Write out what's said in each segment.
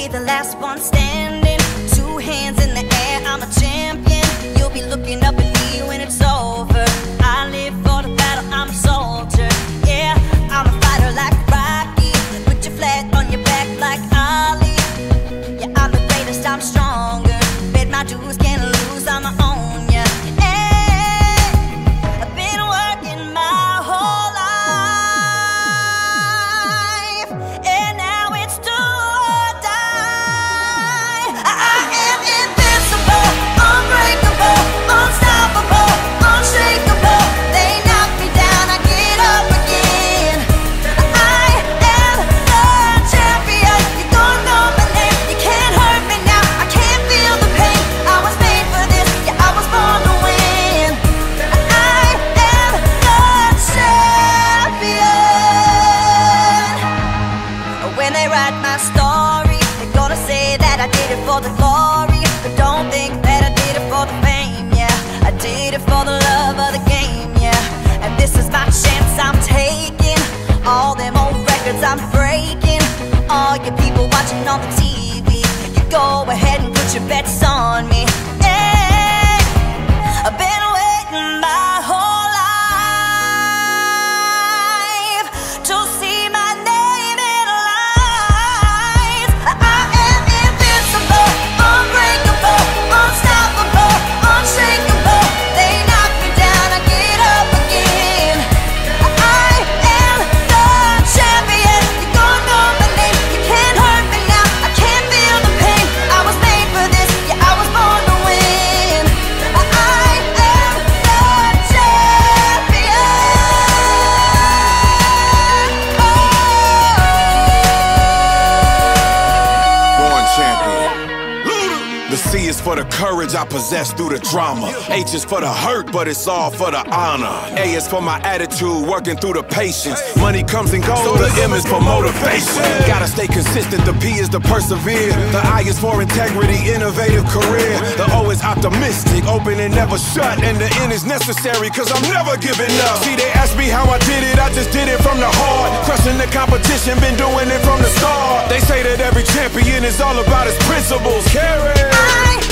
Be the last one standing. Courage I possess through the drama. H is for the hurt, but it's all for the honor. A is for my attitude, working through the patience. Money comes and goes, the M is for motivation. Gotta stay consistent, the P is to persevere. The I is for integrity, innovative career. The O is optimistic, open and never shut. And the N is necessary, cause I'm never giving up. See, they ask me how I did it, I just did it from the heart. Crushing the competition, been doing it from the start. They say that every champion is all about his principles. Carry.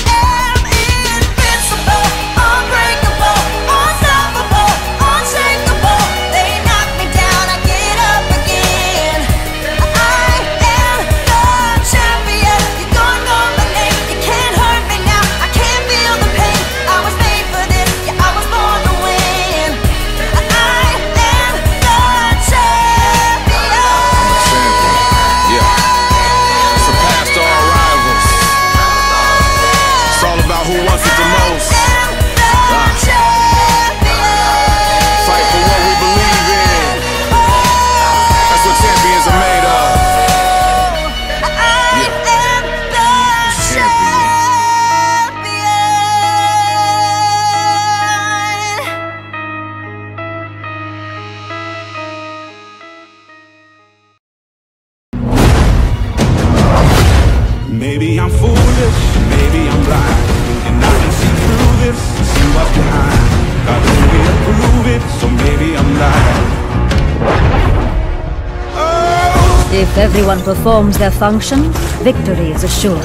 Performs their function, victory is assured.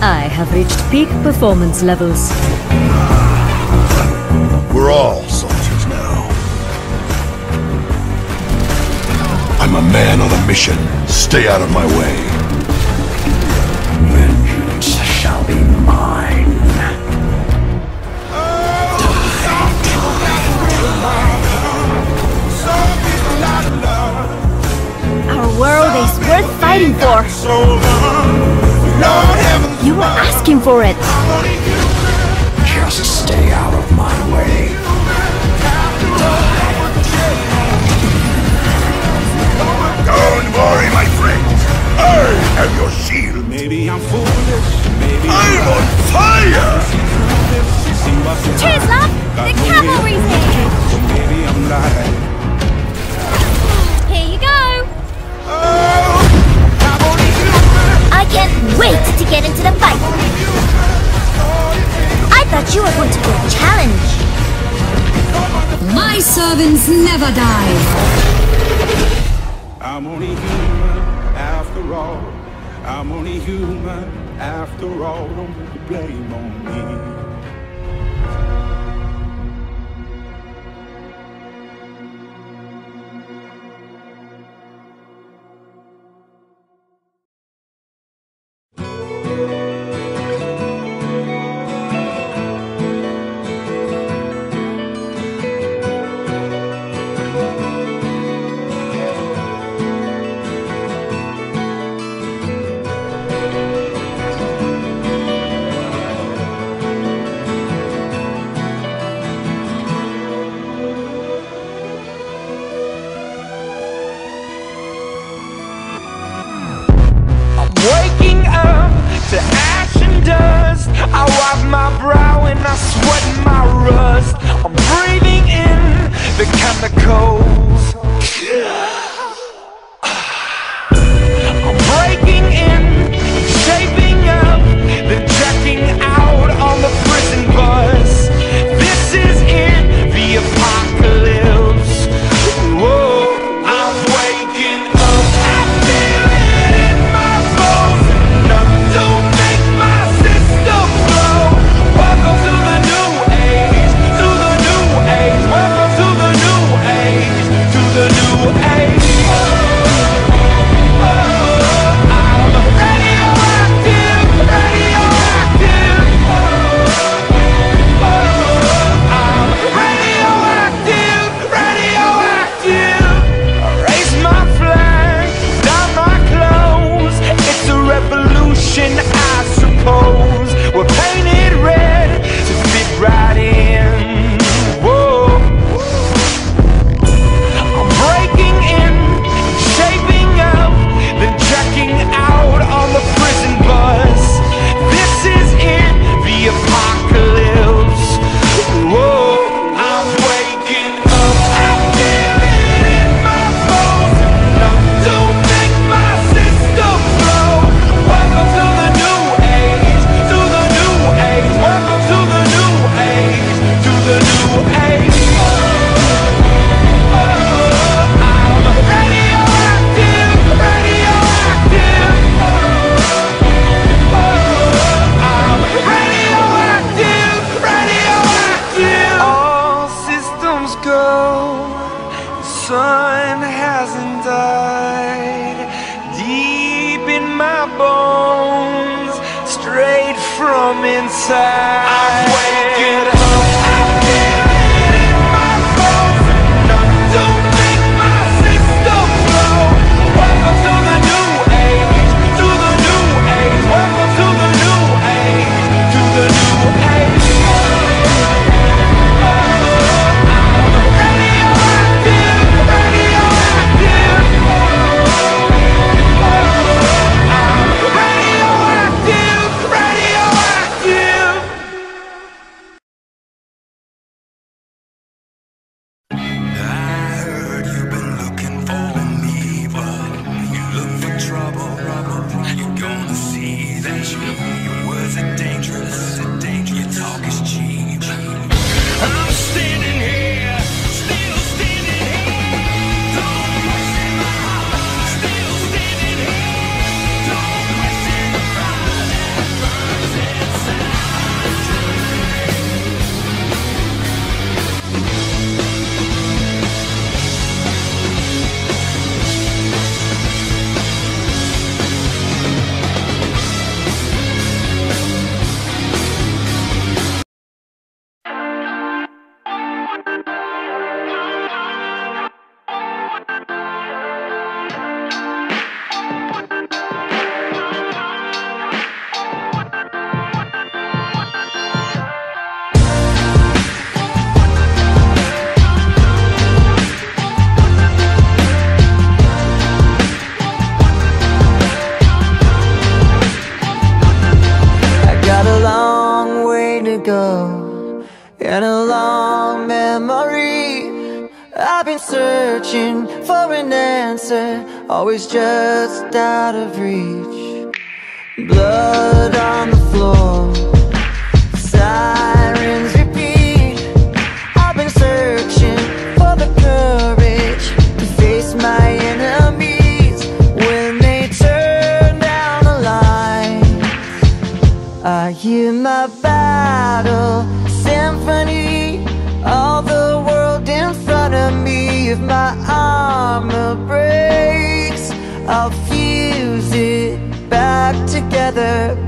I have reached peak performance levels. We're all soldiers now. I'm a man on a mission. Stay out of my way. Worth fighting for. You were asking for it. Just stay out of my way. Don't worry, my friend. I have your shield. Maybe I'm foolish, maybe I'm on fire! See what's Cheers, love! The no way to cavalry's prove here! I can't wait to get into the fight! I thought you were going to be a challenge! My servants never die. I'm only human after all. I'm only human after all. Don't put the blame on me. Always just out of reach. Blood on the floor, together.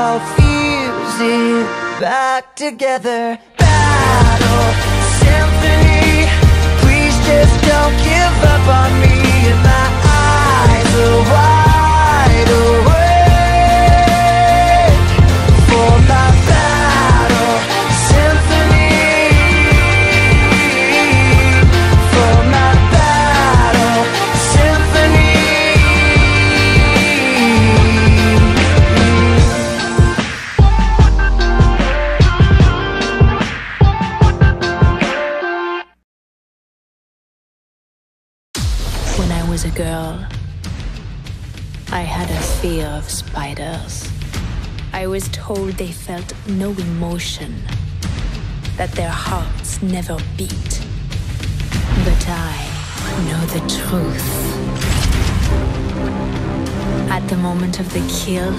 I'll fuse it back together. Battle. Symphony. Please just don't give up on me. And my eyes are wide open. girl, I had a fear of spiders. I was told they felt no emotion, that their hearts never beat. But I know the truth. At the moment of the kill,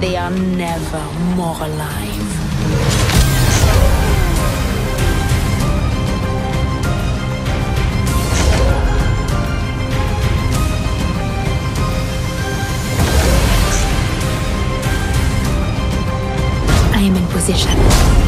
they are never more alive. decision.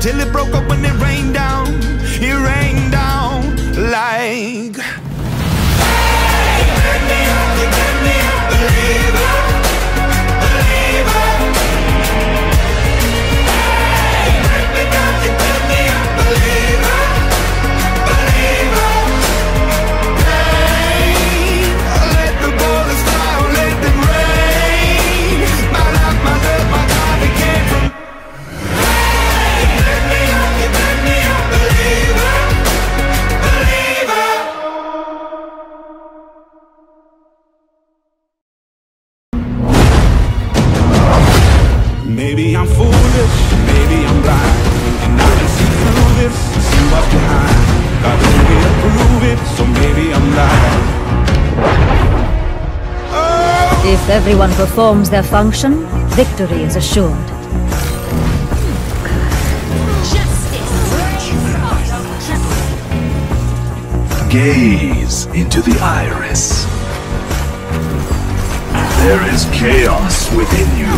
till it broke performs their function, victory is assured. Gaze into the iris. There is chaos within you.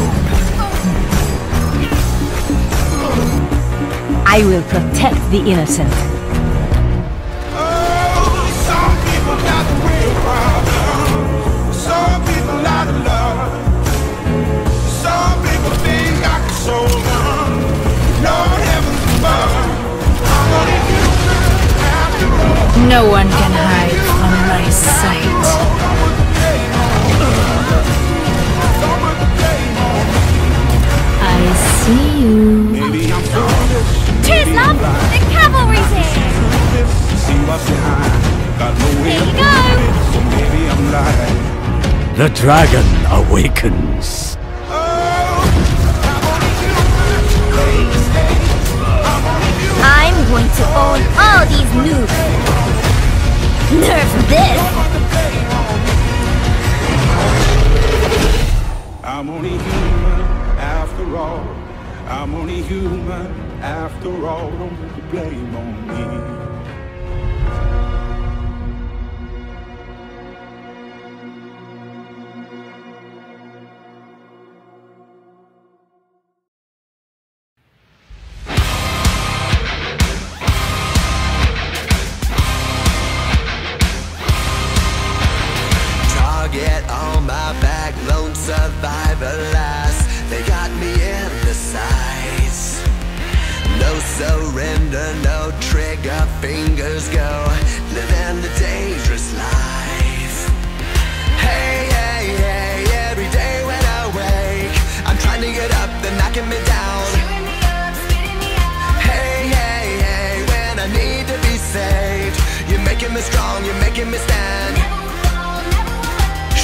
I will protect the innocent. No one can hide from my sight. I see you. Cheers, love! The cavalry's here! See what's behind Got no way Here you go. it, So maybe I'm lying The dragon awakens. I'm going to own all these moves! Nerf this! I'm only human after all. I'm only human after all. Don't put the blame on me. Lone survivor last. They got me in the sights. No surrender, no trigger, fingers go. Living the dangerous life. Hey, hey, hey, every day when I wake, I'm trying to get up, they're knocking me down. Hey, hey, hey, when I need to be saved, you're making me strong, you're making me stand.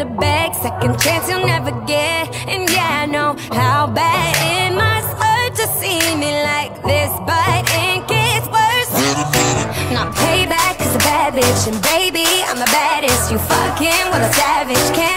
the beg. Second chance you'll never get. And yeah, I know how bad it must hurt to see me like this, but it gets worse. Not payback, cause a bad bitch. And baby, I'm the baddest. You fucking with a savage. Can't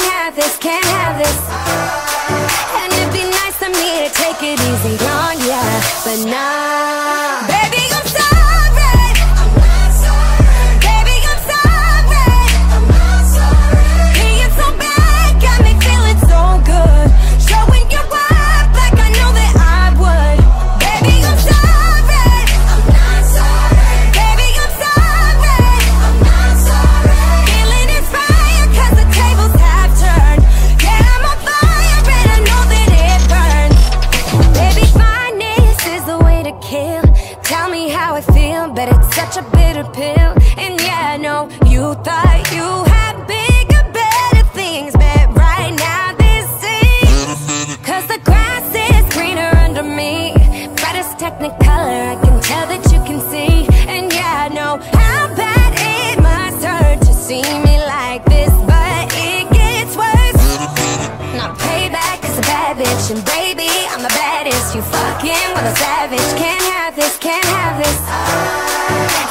obsession Baby, I'm the baddest. You fucking with a savage. Can't have this, can't have this.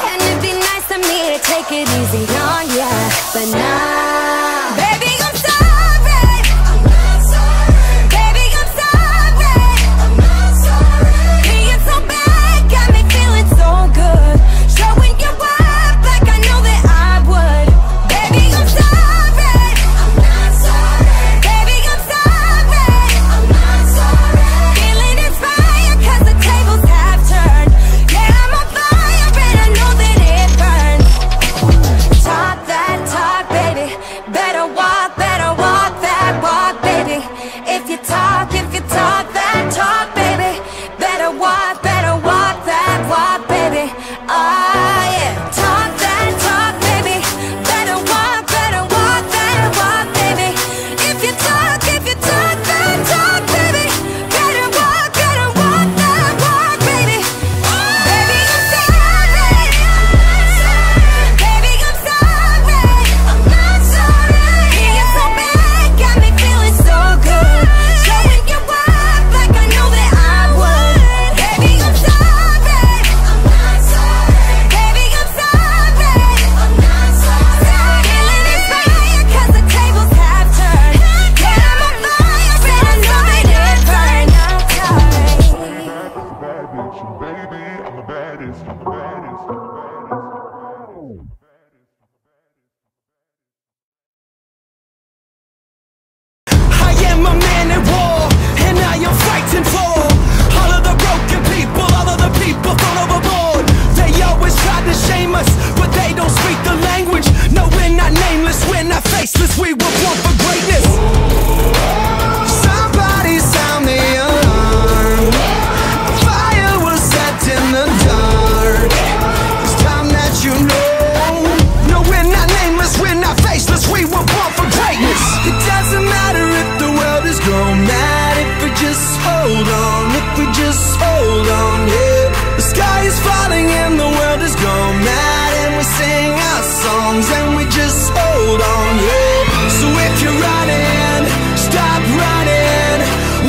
And it'd be nice of me to take it easy on ya? But nah. Songs and we just hold on, yeah. So if you're running, stop running.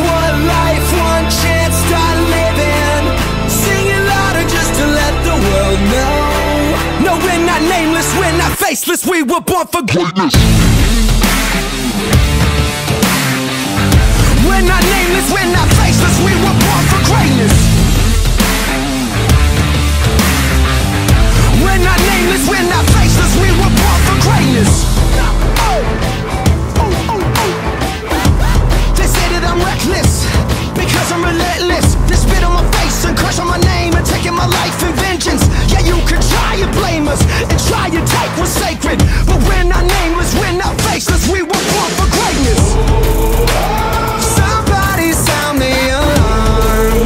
One life, one chance, start living. Sing it louder just to let the world know. No, we're not nameless, we're not faceless, we were born for greatness. We're not nameless, we're not faceless, we were born for greatness. Not nameless, we're not faceless, we were born for greatness. They say that I'm reckless because I'm relentless. They spit on my face and crush on my name and taking my life in vengeance. Yeah, you could try and blame us and try and take what's sacred, but we're not nameless, we're not faceless. We were born for greatness. Somebody sound the alarm.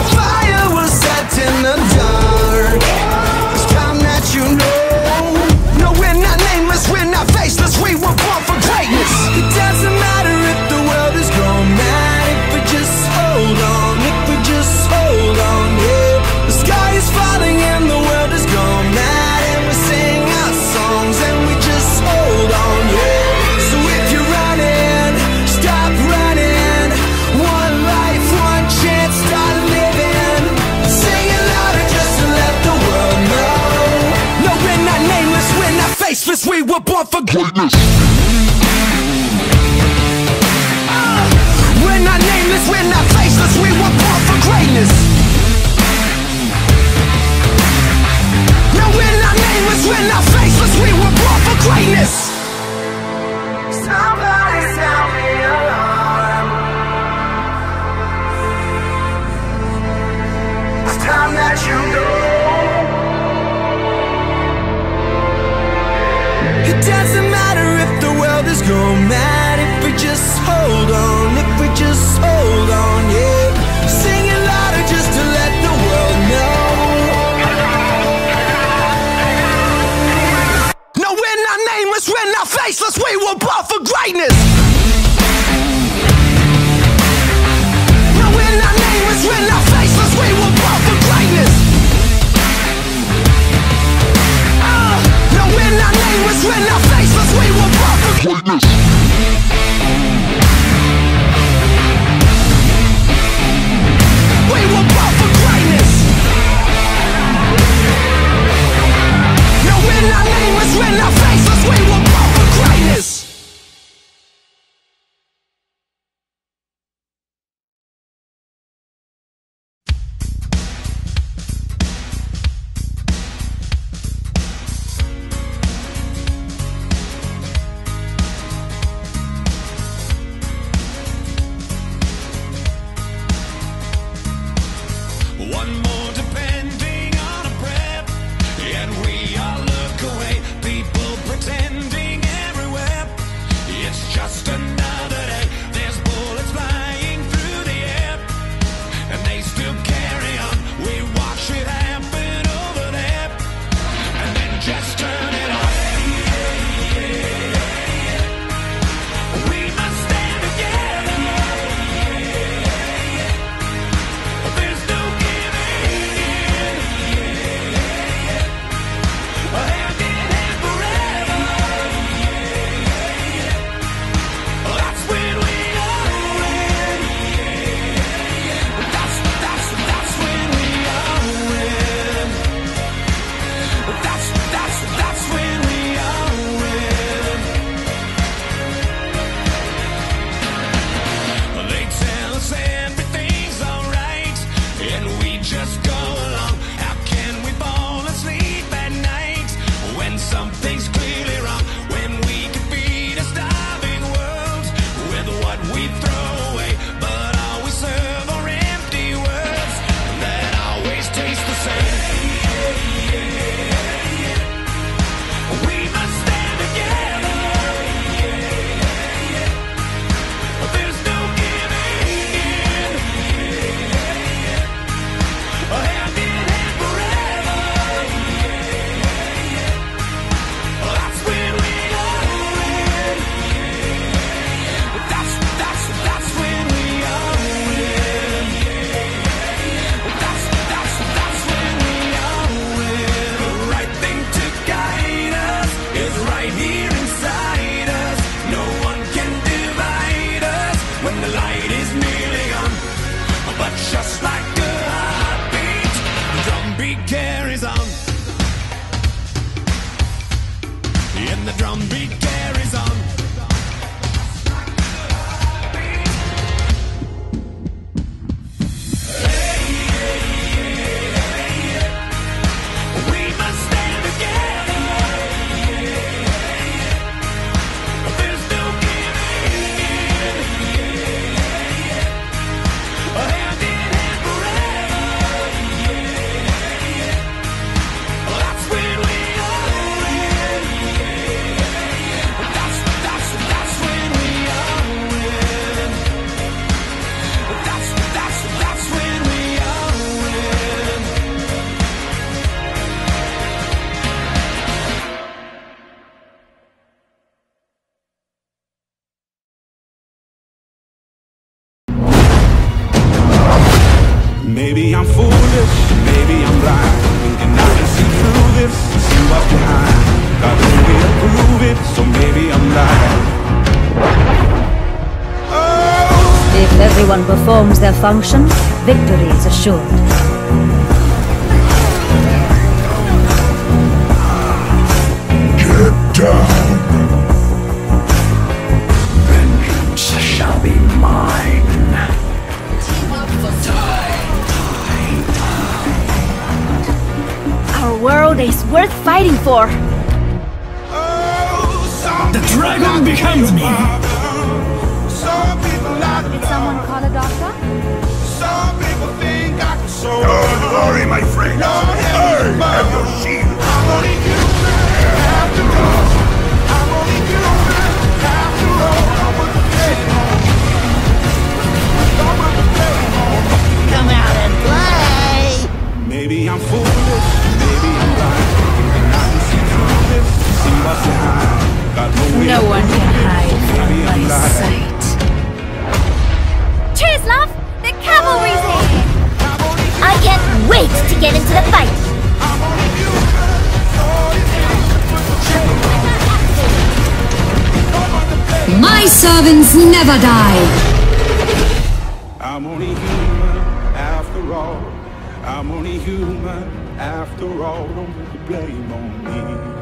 A fire was set in the dark. Greatness. Ah, We're not nameless, we're not faceless. We were born for greatness. No, we're not nameless, we're not faceless. We were born for greatness. Just another function, victory is assured. Get down. Vengeance shall be mine. Our world is worth fighting for. The dragon becomes me. Did someone call a doctor? Don't worry, my friend. I have your shield. Come out and play! Maybe I'm foolish, maybe I'm blind. And I can see through this, see what's behind. Got no way No to one can hide from my sight. Cheers, love! The cavalry's here! I can't wait to get into the fight! My servants never die. I'm only human after all. I'm only human after all. Don't put the blame on me.